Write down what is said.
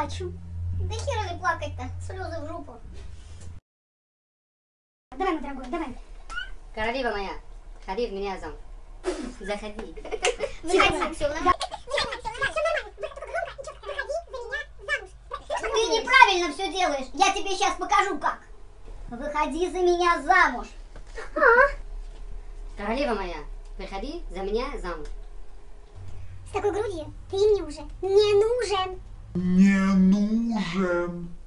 плачу. Да хера ли плакать-то? Слезы в жопу. Давай, мой дорогой, давай. Королева моя, ходи в меня зам. Заходи. Тихо, все, Ты неправильно все делаешь. Я тебе сейчас покажу как. Выходи за меня замуж. Королева моя, выходи за меня замуж. С такой грудью ты мне уже не нужен. Не нужен.